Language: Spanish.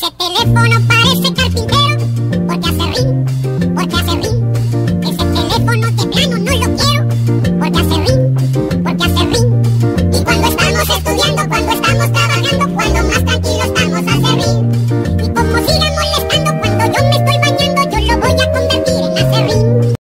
Ese teléfono parece carpintero, porque hace ring, porque hace ring. Ese teléfono de plano no lo quiero, porque hace ring, porque hace ring. Y cuando estamos estudiando, cuando estamos trabajando.